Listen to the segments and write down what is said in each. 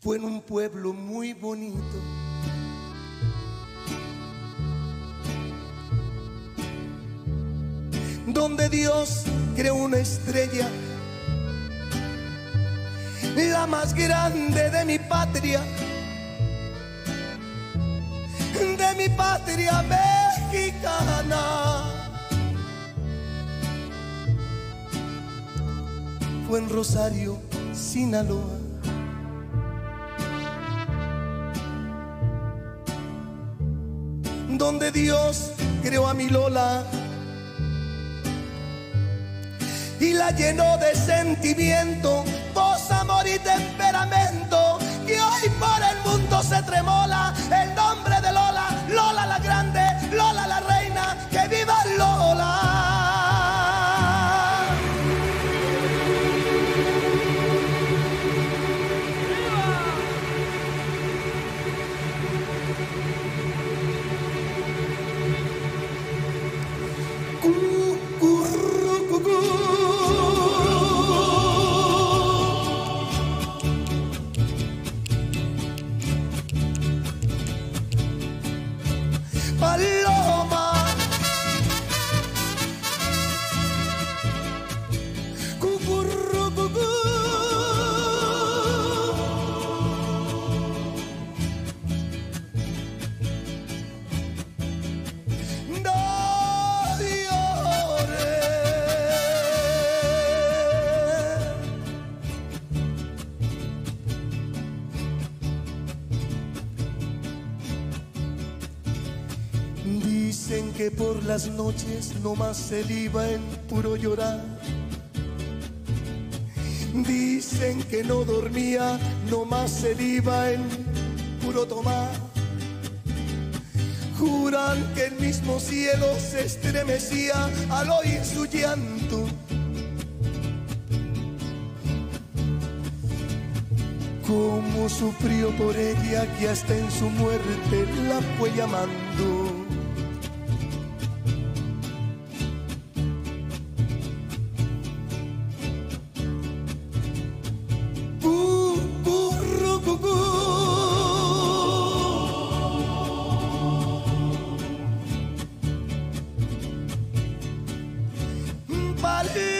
fue en un pueblo muy bonito. Donde Dios creó una estrella, la más grande de mi patria, de mi patria mexicana. Fue en Rosario, Sinaloa. Donde Dios creó a mi Lola y la llenó de sentimiento, voz, amor y temperamento. Y hoy por el mundo se tremola que por las noches no más se iba en puro llorar. Dicen que no dormía, no más se iba en puro tomar. Juran que el mismo cielo se estremecía al oír su llanto. Cómo sufrió por ella que hasta en su muerte la fue llamando. Ya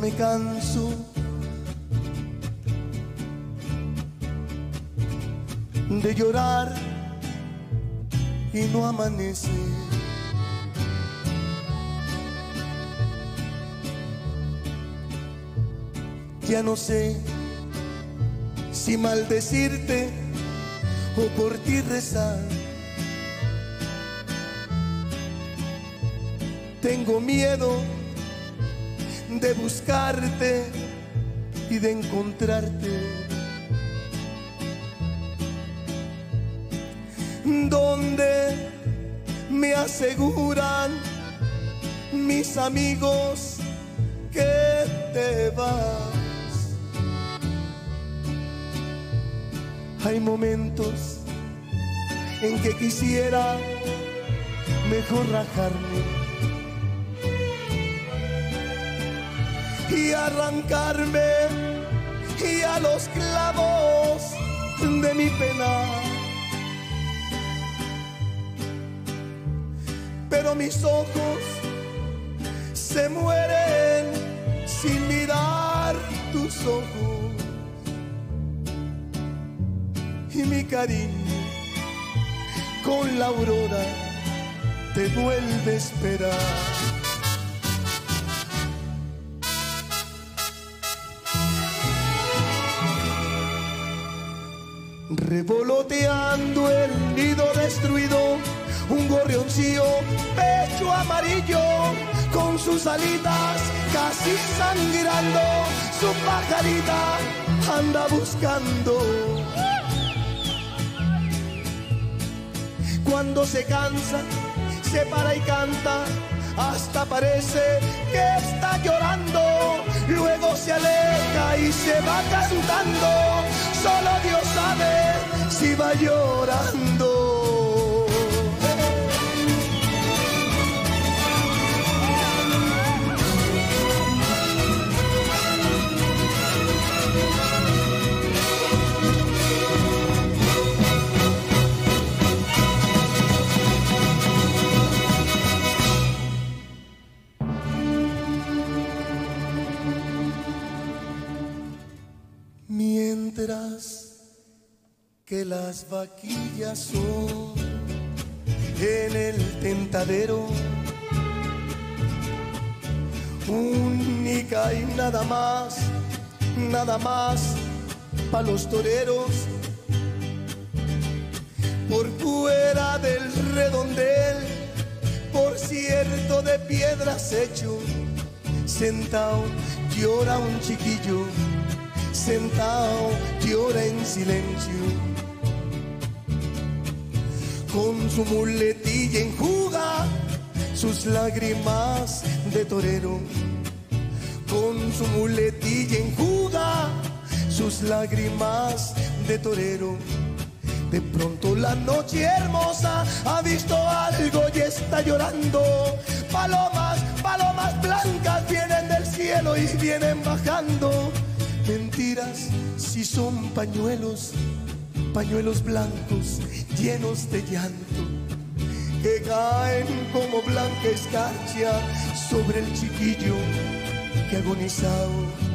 me canso de llorar y no amanece. Ya no sé si maldecirte o por ti rezar. Tengo miedo de buscarte y de encontrarte. Donde me aseguran mis amigos que te vas. Hay momentos en que quisiera mejor rajarme y arrancarme y a los clavos de mi pena. Pero mis ojos se mueren sin mirar tus ojos y mi cariño con la aurora te vuelve a esperar. Revoloteando el nido destruido, un gorrioncillo pecho amarillo, con sus alitas casi sangrando, su pajarita anda buscando. Cuando se cansa, se para y canta, hasta parece que está llorando, luego se aleja y se va cantando, solo Dios sabe si va llorando. Que las vaquillas son en el tentadero, única y nada más, nada más para los toreros. Por fuera del redondel, por cierto de piedras hecho, sentado llora un chiquillo sentado llora en silencio. Con su muletilla enjuga sus lágrimas de torero. Con su muletilla enjuga sus lágrimas de torero. De pronto la noche hermosa ha visto algo y está llorando. Palomas, palomas blancas vienen del cielo y vienen bajando mentiras si son pañuelos, pañuelos blancos llenos de llanto, que caen como blanca escarcha sobre el chiquillo que agonizado.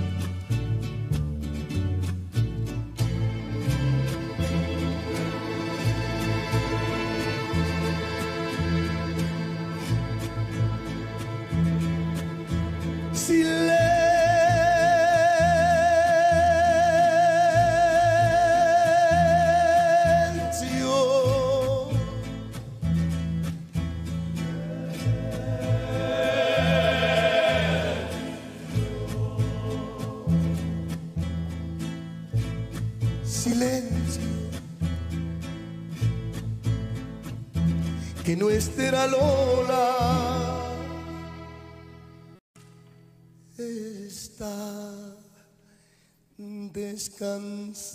Que nuestra Lola está descansando.